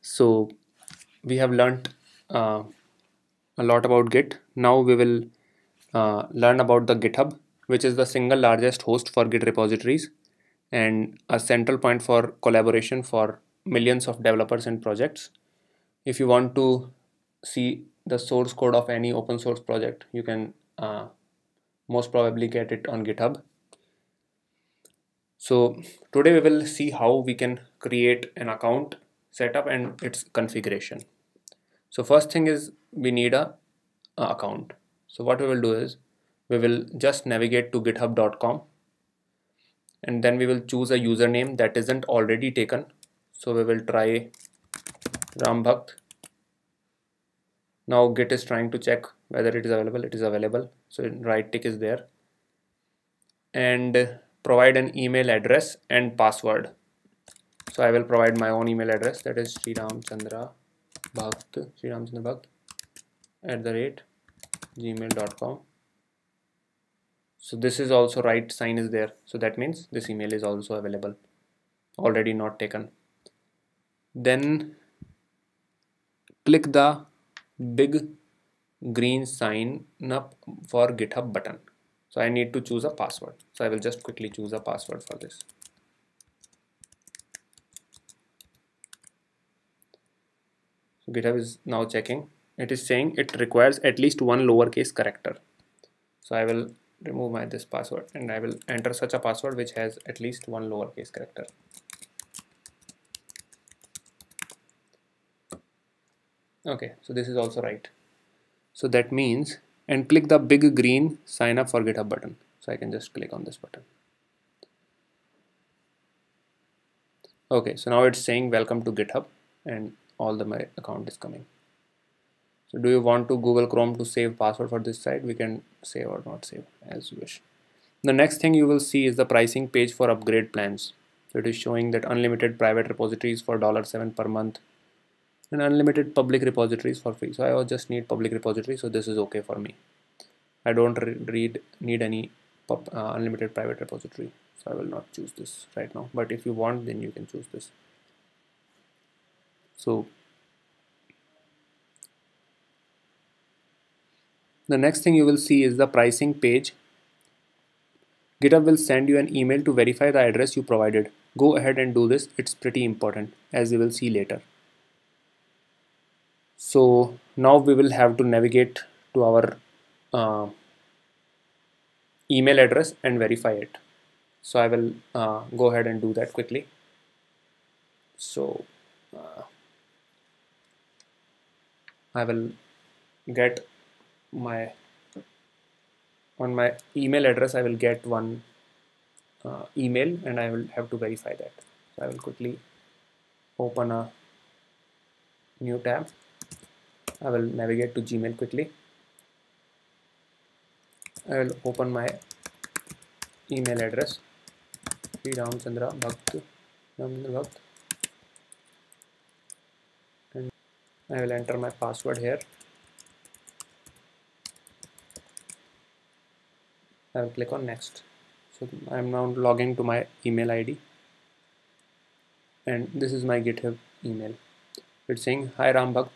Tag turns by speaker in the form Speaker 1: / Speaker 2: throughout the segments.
Speaker 1: so we have learned uh, a lot about git. Now we will uh, learn about the github which is the single largest host for git repositories and a central point for collaboration for millions of developers and projects. If you want to see the source code of any open source project you can uh, most probably get it on github. So today we will see how we can create an account setup and its configuration. So first thing is we need a, a account. So what we will do is we will just navigate to github.com and then we will choose a username that isn't already taken. So we will try Rambhakt now git is trying to check whether it is available. It is available. So right tick is there. And provide an email address and password so I will provide my own email address. That is Sriramchandra Bhakt Sriramchandra Bhakt at the rate gmail.com so this is also right sign is there. So that means this email is also available. Already not taken. Then click the big green sign up for github button. So I need to choose a password. So I will just quickly choose a password for this github is now checking. It is saying it requires at least one lowercase character. So I will remove my this password and I will enter such a password which has at least one lowercase character. Okay so this is also right. So that means and click the big green sign up for github button. So I can just click on this button. Okay so now it's saying welcome to github and all the my account is coming. So do you want to Google Chrome to save password for this site? We can save or not save as you wish. The next thing you will see is the pricing page for upgrade plans. So it is showing that unlimited private repositories for $7 per month and unlimited public repositories for free. So I just need public repository so this is okay for me. I don't re read need any pub, uh, unlimited private repository so I will not choose this right now. But if you want then you can choose this. So the next thing you will see is the pricing page. GitHub will send you an email to verify the address you provided. Go ahead and do this. It's pretty important as you will see later. So now we will have to navigate to our uh, email address and verify it. So I will uh, go ahead and do that quickly. So uh, I will get my on my email address I will get one uh, email and I will have to verify that so I will quickly open a new tab I will navigate to Gmail quickly. I will open my email address Sri Ramchandra Bhakt Ramchandra Bhakt and I will enter my password here. I will click on next. So I am now logging to my email ID and this is my GitHub email. It's saying hi Ram Bhakt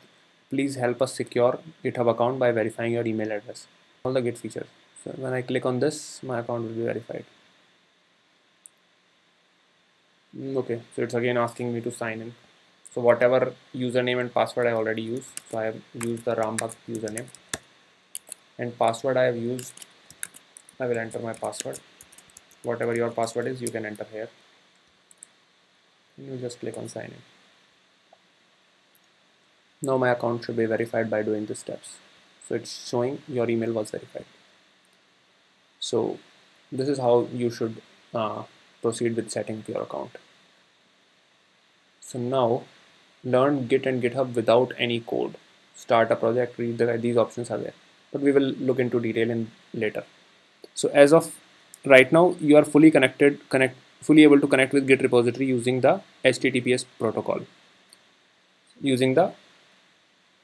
Speaker 1: please help us secure github account by verifying your email address. All the git features. So when I click on this my account will be verified. Mm, okay. So it's again asking me to sign in. So whatever username and password I already used so I have used the Rambhakt username. And password I have used I will enter my password. Whatever your password is you can enter here. You just click on sign in. Now my account should be verified by doing the steps. So it's showing your email was verified. So this is how you should uh, proceed with setting your account. So now learn git and github without any code. Start a project. Read the these options are there. But we will look into detail in later so as of right now you are fully connected connect fully able to connect with git repository using the https protocol using the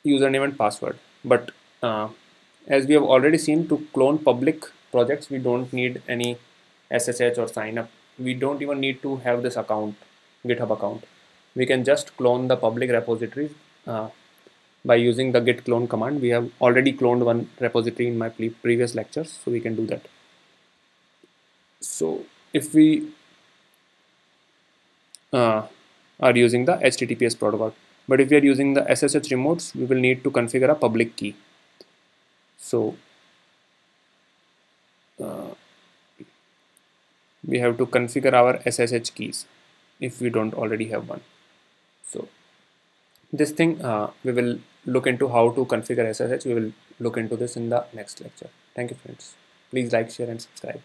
Speaker 1: username and password but uh, as we have already seen to clone public projects we don't need any SSH or sign up we don't even need to have this account github account we can just clone the public repositories uh, by using the git clone command. We have already cloned one repository in my previous lectures, so we can do that. So if we uh, are using the HTTPS protocol, but if we are using the SSH remotes, we will need to configure a public key. So uh, we have to configure our SSH keys if we don't already have one. So this thing uh, we will look into how to configure SSH. We will look into this in the next lecture. Thank you friends. Please like, share and subscribe.